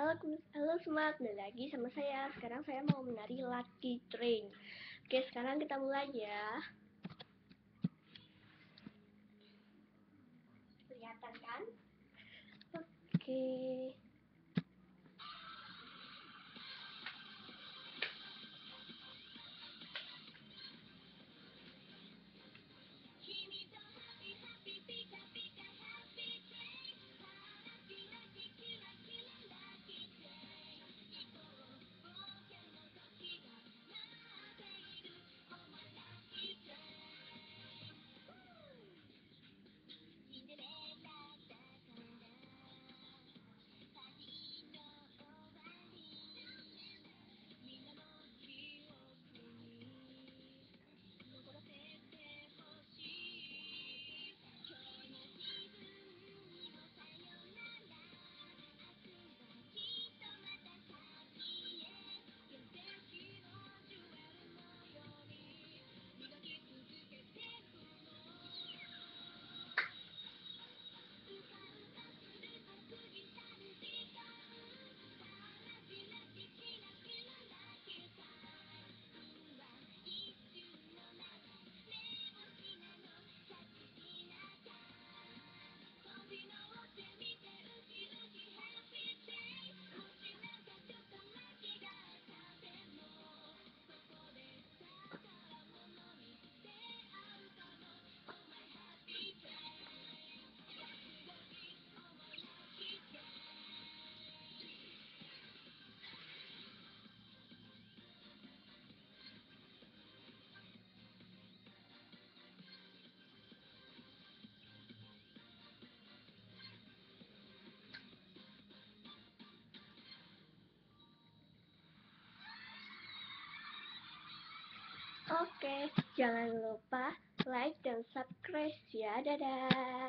Halo, halo semua, kembali lagi sama saya. Sekarang saya mau menari Lucky Train. Oke, sekarang kita mulai ya. Kelihatan kan? Oke. Oke, jangan lupa like dan subscribe ya. Dadah.